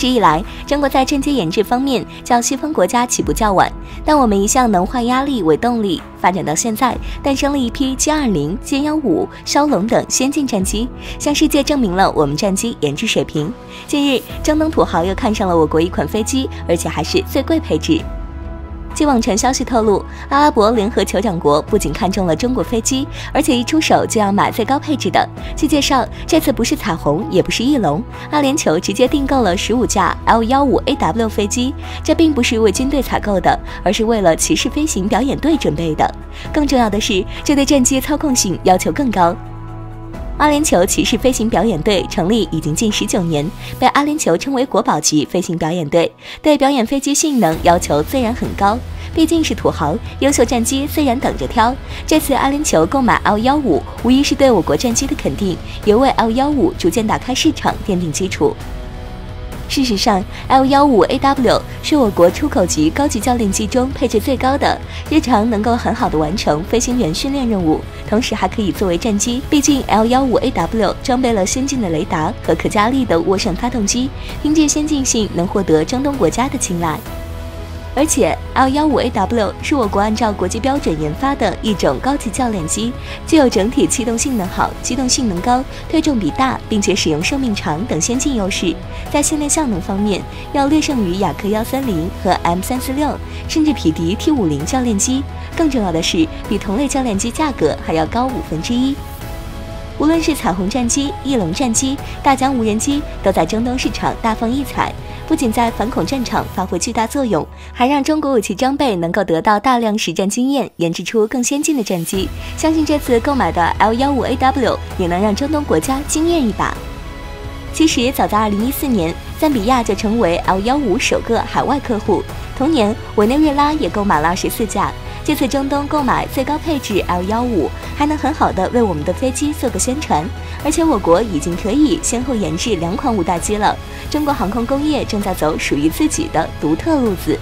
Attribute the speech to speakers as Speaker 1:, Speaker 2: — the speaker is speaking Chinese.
Speaker 1: 一直以来，中国在战机研制方面较西方国家起步较晚，但我们一向能化压力为动力，发展到现在，诞生了一批歼二零、歼幺五、枭龙等先进战机，向世界证明了我们战机研制水平。近日，中东土豪又看上了我国一款飞机，而且还是最贵配置。据网传消息透露，阿拉伯联合酋长国不仅看中了中国飞机，而且一出手就要买最高配置的。据介绍，这次不是彩虹，也不是翼龙，阿联酋直接订购了十五架 L 幺五 AW 飞机。这并不是为军队采购的，而是为了骑士飞行表演队准备的。更重要的是，这对战机操控性要求更高。阿联酋骑士飞行表演队成立已经近十九年，被阿联酋称为国宝级飞行表演队，对表演飞机性能要求虽然很高。毕竟是土豪，优秀战机自然等着挑。这次阿联酋购买 L 幺五，无疑是对我国战机的肯定，也为 L 幺五逐渐打开市场奠定基础。事实上，L 幺五 AW 是我国出口级高级教练机中配置最高的，日常能够很好的完成飞行员训练任务，同时还可以作为战机。毕竟 L 幺五 AW 装备了先进的雷达和可加力的涡扇发动机，凭借先进性能获得中东国家的青睐。而且 L 幺五 AW 是我国按照国际标准研发的一种高级教练机，具有整体气动性能好、机动性能高、推重比大，并且使用寿命长等先进优势。在训练效能方面，要略胜于雅克幺三零和 M 三四六，甚至匹敌 T 五零教练机。更重要的是，比同类教练机价格还要高五分之一。无论是彩虹战机、翼龙战机、大疆无人机，都在中东市场大放异彩。不仅在反恐战场发挥巨大作用，还让中国武器装备能够得到大量实战经验，研制出更先进的战机。相信这次购买的 L 幺五 AW 也能让中东国家惊艳一把。其实早在2014年，赞比亚就成为 L 幺五首个海外客户，同年委内瑞拉也购买了十四架。这次中东购买最高配置 L 幺五，还能很好的为我们的飞机做个宣传。而且我国已经可以先后研制两款五代机了，中国航空工业正在走属于自己的独特路子。